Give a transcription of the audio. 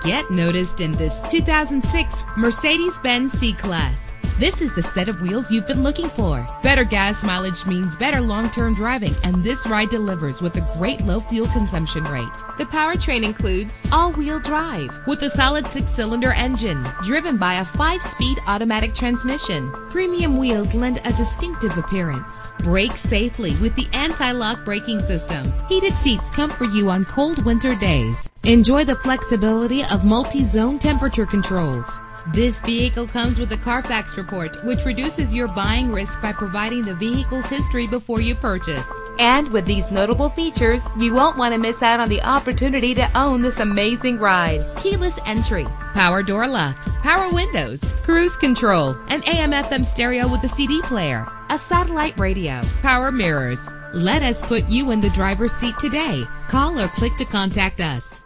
Get noticed in this 2006 Mercedes-Benz C-Class. This is the set of wheels you've been looking for. Better gas mileage means better long-term driving, and this ride delivers with a great low fuel consumption rate. The powertrain includes all-wheel drive with a solid six-cylinder engine driven by a five-speed automatic transmission. Premium wheels lend a distinctive appearance. Brake safely with the anti-lock braking system. Heated seats comfort you on cold winter days. Enjoy the flexibility of multi-zone temperature controls. This vehicle comes with a Carfax report, which reduces your buying risk by providing the vehicle's history before you purchase. And with these notable features, you won't want to miss out on the opportunity to own this amazing ride. Keyless entry, power door locks, power windows, cruise control, an AM FM stereo with a CD player, a satellite radio, power mirrors. Let us put you in the driver's seat today. Call or click to contact us.